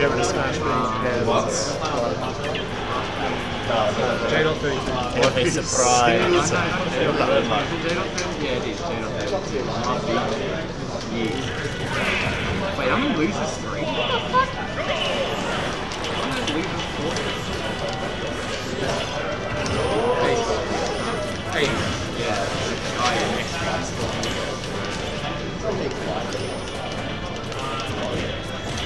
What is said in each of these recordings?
you ever to Smash Bros. Jadal 33. What a surprise. Yeah, it is. Jadal 32. Must. Yeah. Wait, I'm in losers three. What the fuck? I'm in losers four. Hey. Hey. Yeah. Oh, yeah, next I, dr-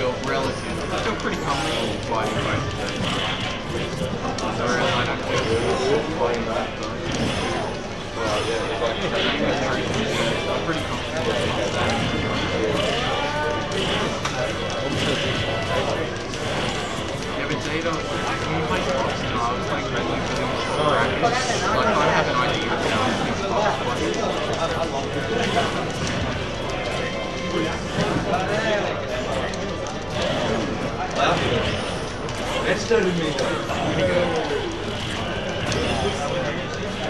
feel. I feel pretty comfortable fighting both of them. I'm pretty you know, I was like ready for them to brackets. Like, I have an idea of how things Fox was.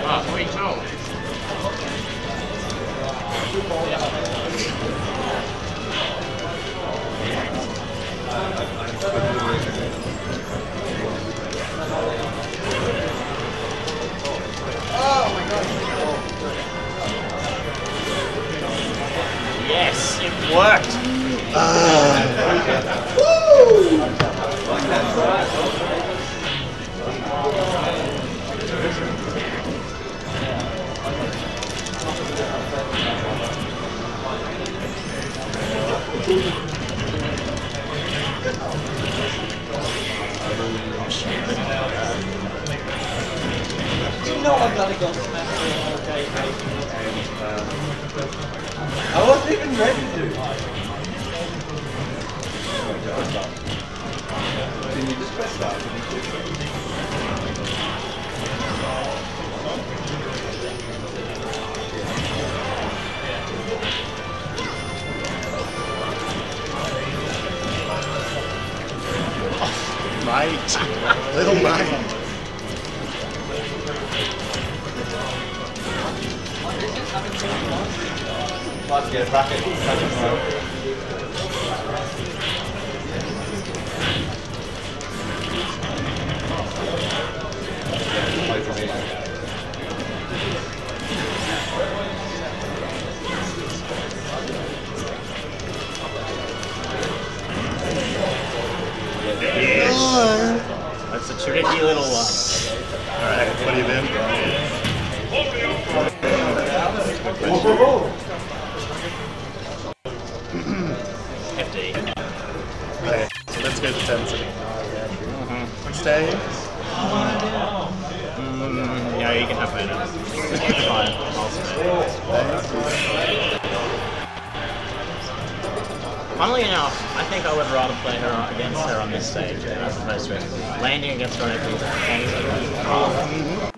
Ah, sweet too. Yes, it worked. You Mate. Let's get a bracket. Little one. Funnily enough, I think I would rather play her against her on this stage as opposed to landing against her on every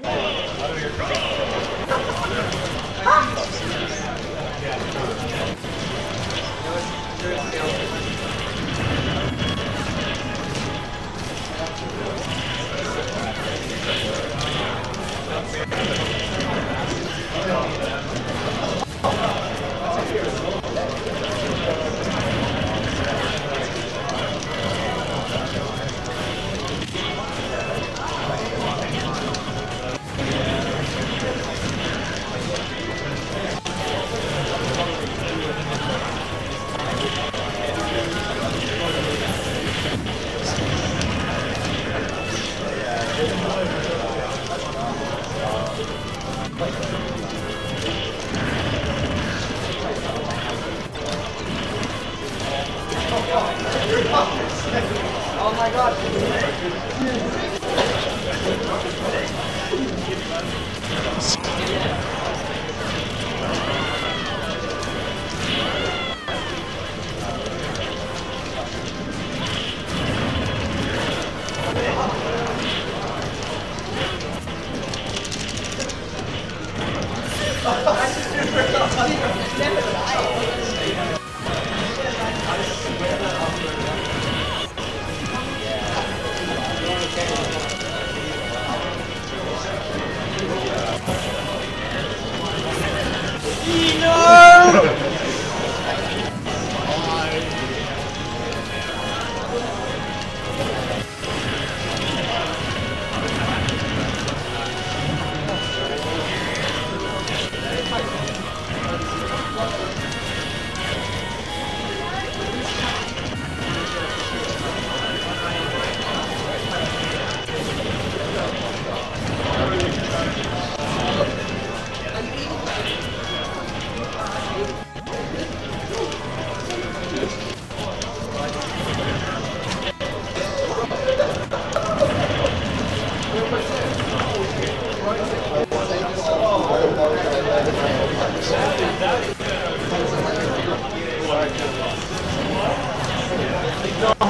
Oh my god. I just didn't realize.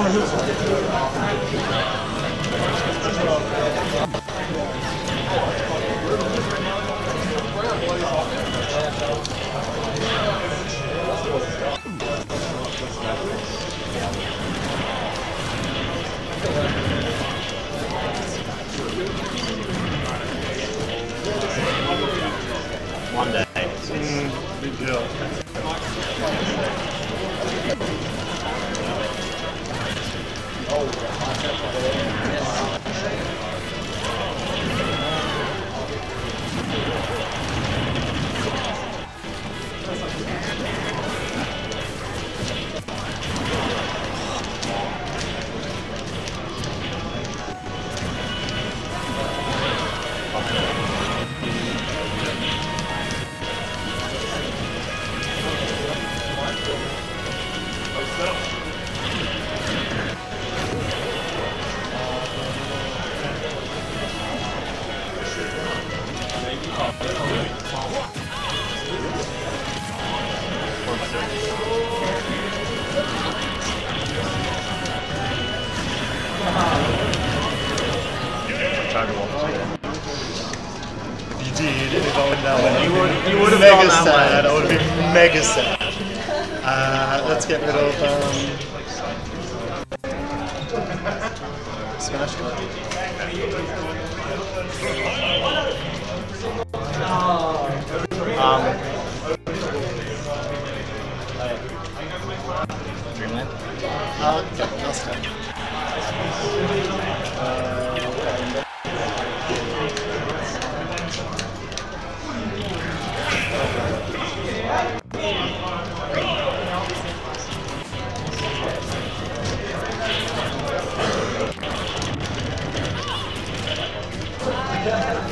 Try to walk If you did, if I went mega sad. I would have been mega sad. Uh, let's get rid of um, Smash yeah,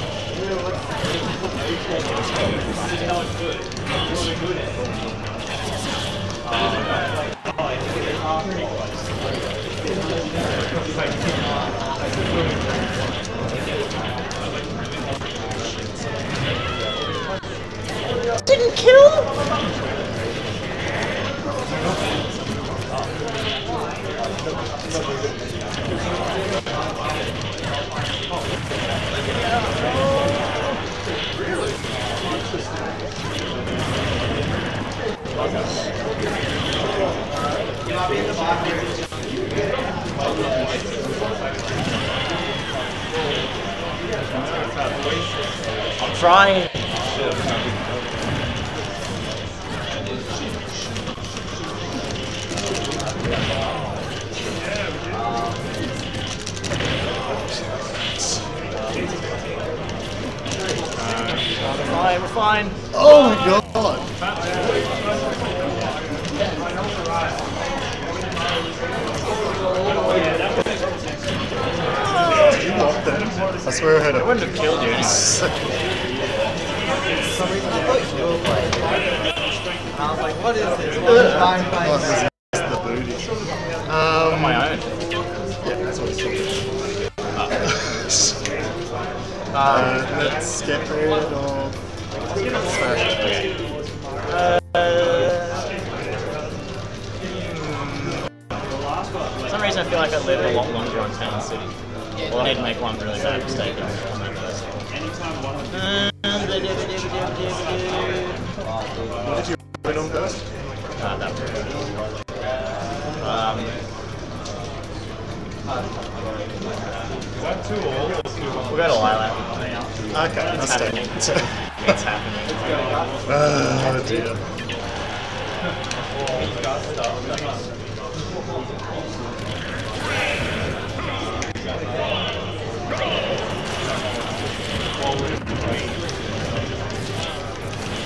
Didn't kill? trying. Fine, we're fine. Oh my god! You want that? I swear I heard it. I wouldn't have killed you. anyway. I was like, what is this? What is Oh, this the booty. On Um, my own. yeah, that's what it's called. Uh, let's get rid of Smash. okay. Uh, for some reason, I feel like I lived a lot longer on Town City. Well, I need make one really bad mistake and come over this. What did you put on first? Uh, that um, we'll go to Lylat. Okay, It's let's take happening. it. It's happening. Oh dear.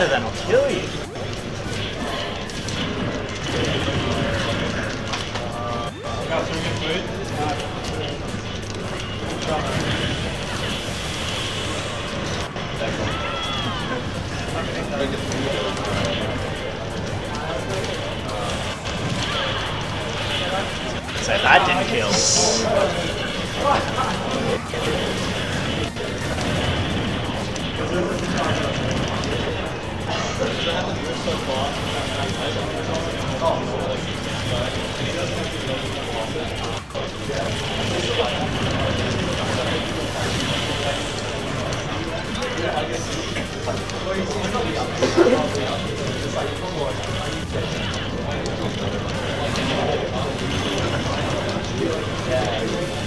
Did that not kill you? So that didn't kill. Yeah.